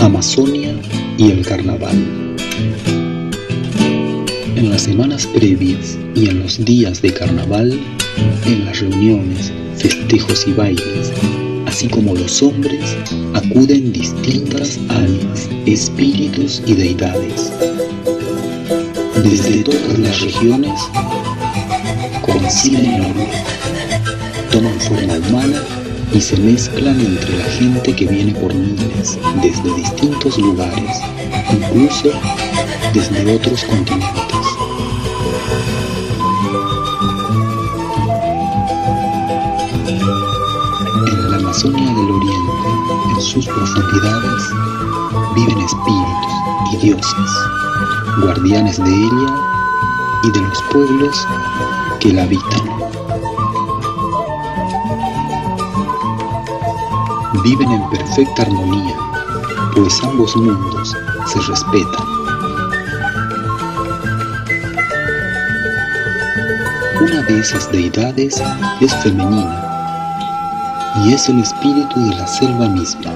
Amazonia y el carnaval. En las semanas previas y en los días de carnaval, en las reuniones, festejos y bailes, así como los hombres, acuden distintas almas, espíritus y deidades. Desde todas las regiones coinciden en toman forma humana y se mezclan entre la gente que viene por miles desde distintos lugares, incluso desde otros continentes. En la Amazonia del Oriente, en sus profundidades, viven espíritus y dioses, guardianes de ella y de los pueblos que la habitan. Viven en perfecta armonía, pues ambos mundos se respetan. Una de esas deidades es femenina y es el espíritu de la selva misma.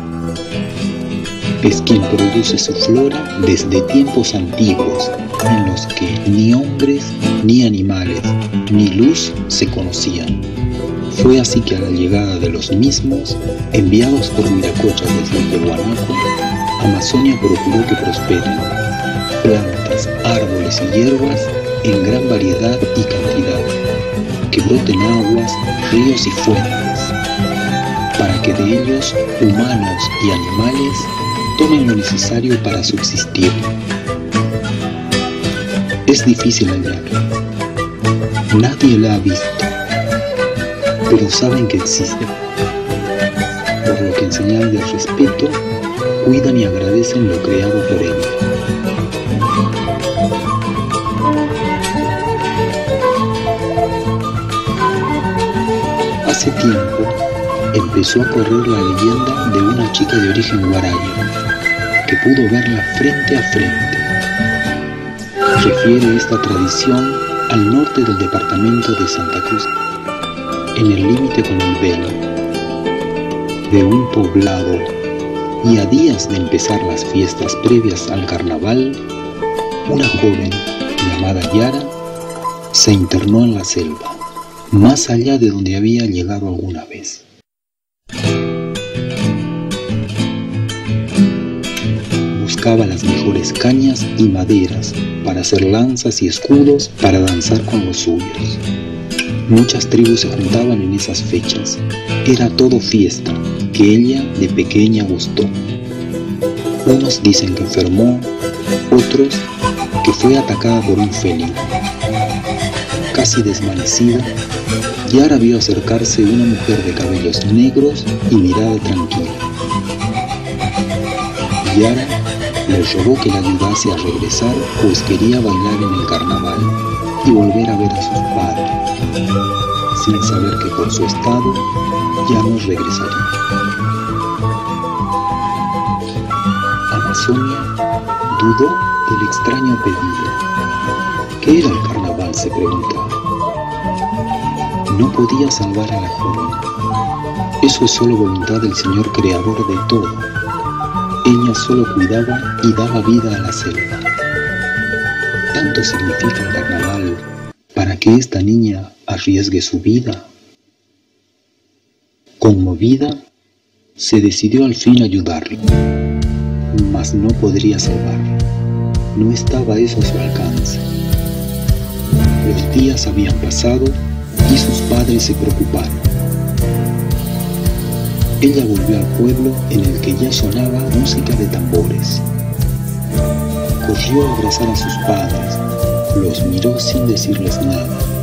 Es quien produce su flora desde tiempos antiguos en los que ni hombres, ni animales, ni luz se conocían. Fue así que a la llegada de los mismos, enviados por Miracocha desde Tehuanaco, Amazonia procuró que prosperen plantas, árboles y hierbas en gran variedad y cantidad, que broten aguas, ríos y fuentes, para que de ellos humanos y animales tomen lo necesario para subsistir. Es difícil hallarla. Nadie la ha visto pero saben que existen, por lo que en señal de respeto cuidan y agradecen lo creado por ella. Hace tiempo empezó a correr la leyenda de una chica de origen guarayo que pudo verla frente a frente. Refiere esta tradición al norte del departamento de Santa Cruz en el límite con el Beni, de un poblado, y a días de empezar las fiestas previas al carnaval, una joven llamada Yara se internó en la selva, más allá de donde había llegado alguna vez. Buscaba las mejores cañas y maderas para hacer lanzas y escudos para danzar con los suyos. Muchas tribus se juntaban en esas fechas. Era todo fiesta, que ella de pequeña gustó. Unos dicen que enfermó, otros que fue atacada por un felino. Casi desvanecida, Yara vio acercarse una mujer de cabellos negros y mirada tranquila. Yara le rogó que la ayudase a regresar, pues quería bailar en el carnaval y volver a ver a sus padres, sin saber que por su estado ya no regresaría. Amazonia dudó del extraño pedido. ¿Qué era el carnaval? se preguntaba. No podía salvar a la joven. Eso es solo voluntad del Señor Creador de todo. Ella solo cuidaba y daba vida a la selva tanto significa el carnaval para que esta niña arriesgue su vida. Conmovida, se decidió al fin ayudarlo, mas no podría salvarlo. No estaba eso a su alcance. Los días habían pasado y sus padres se preocuparon. Ella volvió al pueblo en el que ya sonaba música de tambores corrió a abrazar a sus padres, los miró sin decirles nada.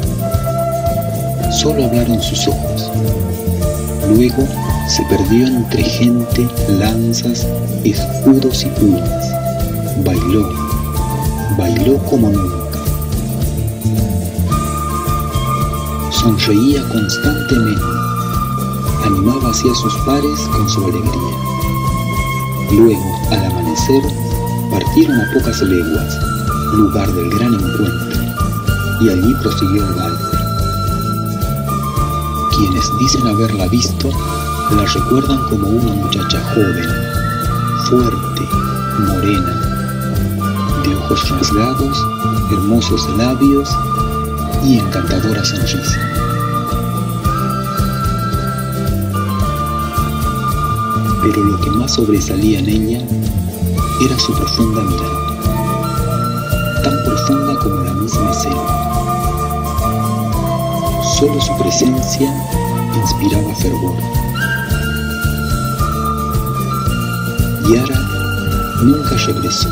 Solo hablaron sus ojos. Luego se perdió entre gente, lanzas, escudos y plumas. Bailó, bailó como nunca. Sonreía constantemente, animaba hacia sus pares con su alegría. Luego, al amanecer, Partieron a pocas leguas, lugar del gran encuentro, y allí prosiguió el baile. Quienes dicen haberla visto, la recuerdan como una muchacha joven, fuerte, morena, de ojos rasgados, hermosos labios y encantadora sonrisa. Pero lo que más sobresalía en ella era su profunda mirada, tan profunda como la misma selva. Solo su presencia inspiraba fervor. Yara nunca regresó.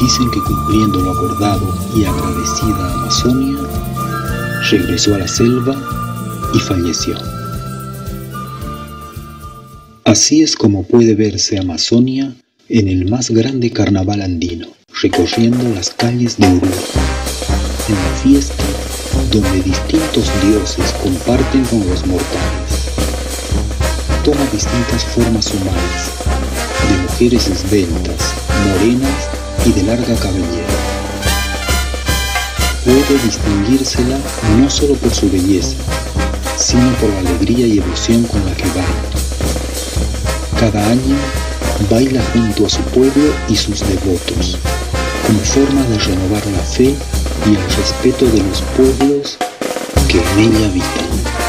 Dicen que cumpliendo lo acordado y agradecida Amazonia, regresó a la selva y falleció. Así es como puede verse Amazonia en el más grande carnaval andino, recorriendo las calles de Urú, en la fiesta donde distintos dioses comparten con los mortales. Toma distintas formas humanas, de mujeres esbeltas, morenas y de larga cabellera. Puede distinguírsela no solo por su belleza, sino por la alegría y emoción con la que baila. Cada año baila junto a su pueblo y sus devotos, como forma de renovar la fe y el respeto de los pueblos que en ella habitan.